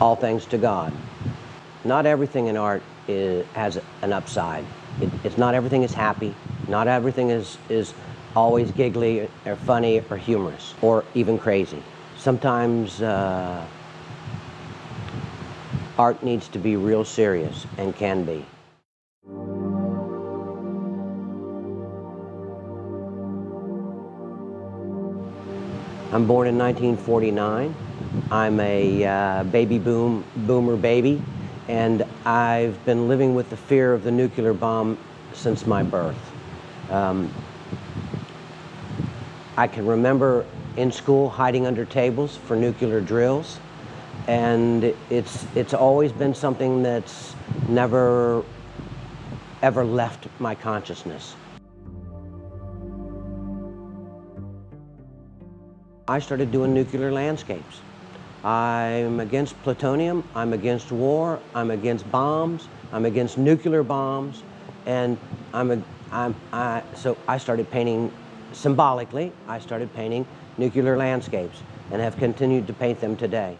all things to God. Not everything in art is, has an upside. It, it's not everything is happy. Not everything is, is always giggly or funny or humorous or even crazy. Sometimes uh, art needs to be real serious and can be. I'm born in 1949. I'm a uh, baby boom boomer baby, and I've been living with the fear of the nuclear bomb since my birth. Um, I can remember in school hiding under tables for nuclear drills, and it's it's always been something that's never ever left my consciousness. I started doing nuclear landscapes. I'm against plutonium, I'm against war, I'm against bombs, I'm against nuclear bombs, and I'm, a, I'm I, so I started painting symbolically, I started painting nuclear landscapes and have continued to paint them today.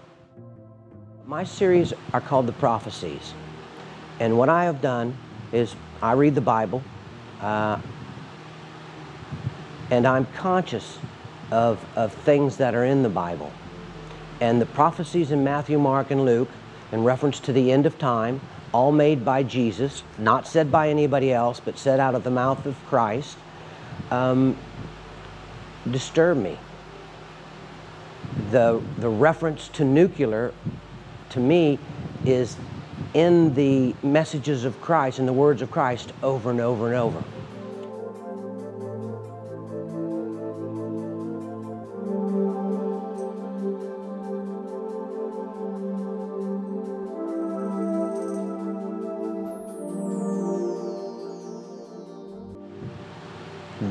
My series are called the Prophecies. And what I have done is I read the Bible uh, and I'm conscious of, of things that are in the Bible. And the prophecies in Matthew, Mark, and Luke, in reference to the end of time, all made by Jesus, not said by anybody else, but said out of the mouth of Christ, um, disturb me. The, the reference to nuclear, to me, is in the messages of Christ, in the words of Christ, over and over and over.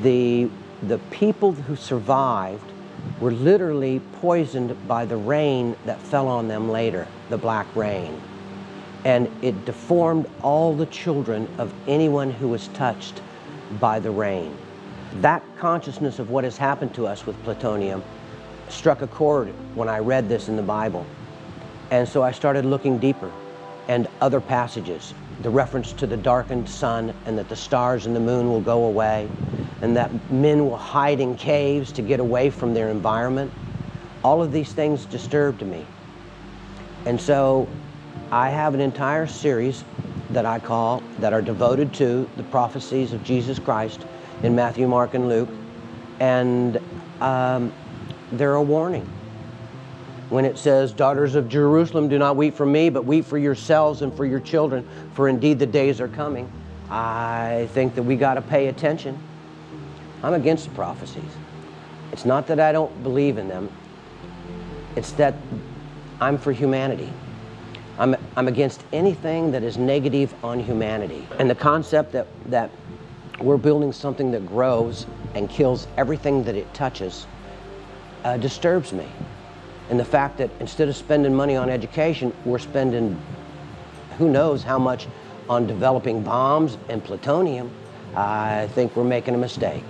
The, the people who survived were literally poisoned by the rain that fell on them later, the black rain. And it deformed all the children of anyone who was touched by the rain. That consciousness of what has happened to us with plutonium struck a chord when I read this in the Bible. And so I started looking deeper and other passages, the reference to the darkened sun and that the stars and the moon will go away and that men will hide in caves to get away from their environment. All of these things disturbed me. And so I have an entire series that I call, that are devoted to the prophecies of Jesus Christ in Matthew, Mark, and Luke. And um, they're a warning. When it says, Daughters of Jerusalem, do not weep for me, but weep for yourselves and for your children, for indeed the days are coming. I think that we got to pay attention I'm against the prophecies. It's not that I don't believe in them, it's that I'm for humanity. I'm, I'm against anything that is negative on humanity. And the concept that, that we're building something that grows and kills everything that it touches uh, disturbs me. And the fact that instead of spending money on education, we're spending who knows how much on developing bombs and plutonium, I think we're making a mistake.